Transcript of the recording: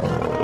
Bye.